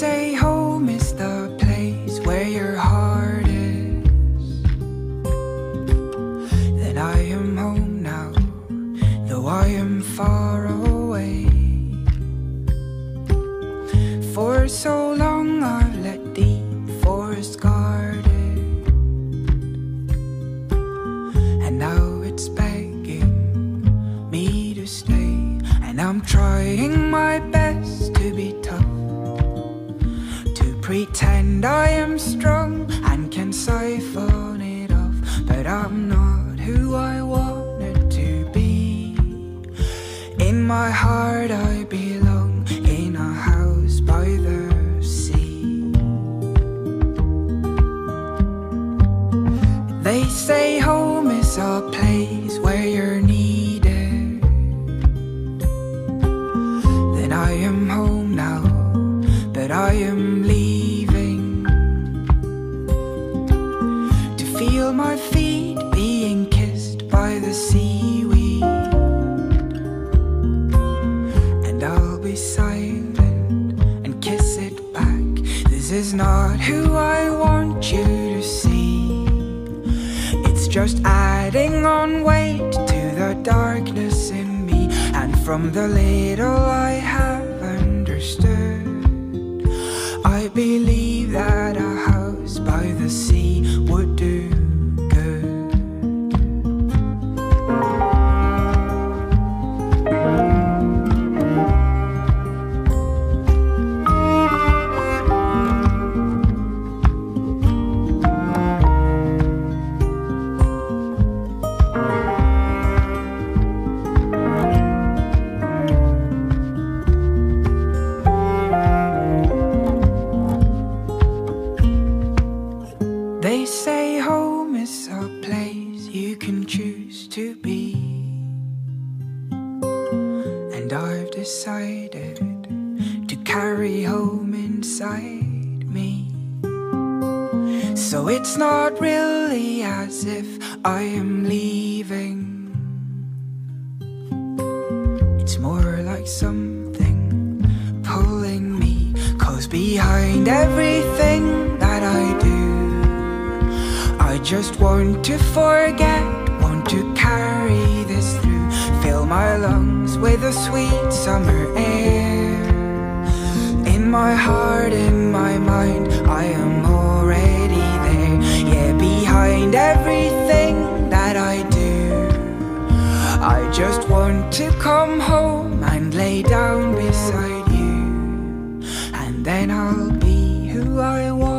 say home is the place where your heart is. Then I am home now, though I am far away. For so long I've let deep forest guard it, and now it's begging me to stay. And I'm trying my best to be pretend I am strong and can siphon it off. But I'm not who I wanted to be. In my heart, I belong in a house by the sea. They say home is a place where you're needed. Then I am home now, but I am my feet being kissed by the seaweed. And I'll be silent and kiss it back. This is not who I want you to see. It's just adding on weight to the darkness in me. And from the little I have understood, I believe decided to carry home inside me. So it's not really as if I am leaving. It's more like something pulling me. Cause behind everything that I do, I just want to forget, my lungs with the sweet summer air. In my heart, in my mind, I am already there. Yeah, behind everything that I do, I just want to come home and lay down beside you. And then I'll be who I wanted